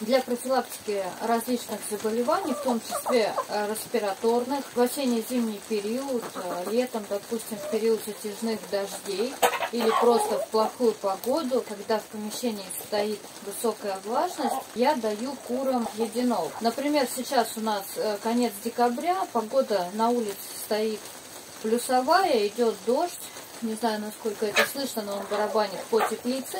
для профилактики различных заболеваний, в том числе э, респираторных, в осенне-зимний период, э, летом, допустим, в период затяжных дождей или просто в плохую погоду, когда в помещении стоит высокая влажность, я даю курам единол. Например, сейчас у нас э, конец декабря, погода на улице стоит плюсовая, идет дождь, не знаю, насколько это слышно, но он барабанит по теплице.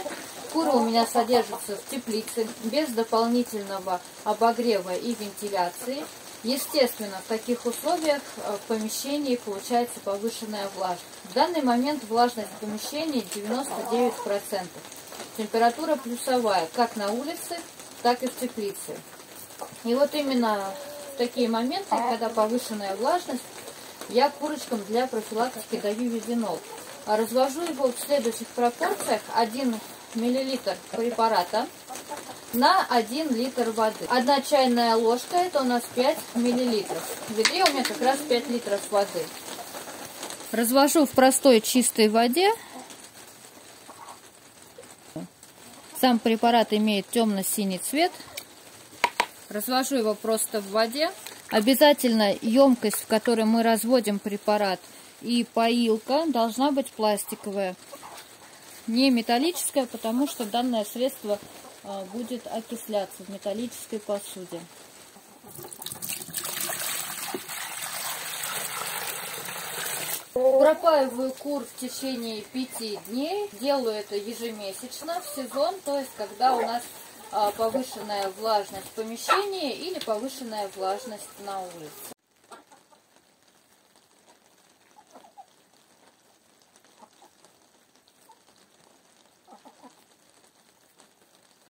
Куры у меня содержатся в теплице без дополнительного обогрева и вентиляции. Естественно, в таких условиях э, в помещении получается повышенная влажность. В данный момент влажность в помещении 99%. Температура плюсовая, как на улице, так и в теплице. И вот именно в такие моменты, когда повышенная влажность, я курочкам для профилактики даю визинол. А развожу его в следующих пропорциях. 1 миллилитр препарата на 1 литр воды. Одна чайная ложка, это у нас 5 миллилитров. В у меня как раз 5 литров воды. Развожу в простой чистой воде. Сам препарат имеет темно-синий цвет. Развожу его просто в воде. Обязательно емкость, в которой мы разводим препарат, и поилка должна быть пластиковая, не металлическая, потому что данное средство а, будет окисляться в металлической посуде. Пропаиваю кур в течение пяти дней. Делаю это ежемесячно в сезон, то есть когда у нас а, повышенная влажность в помещении или повышенная влажность на улице.